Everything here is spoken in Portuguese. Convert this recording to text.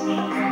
Música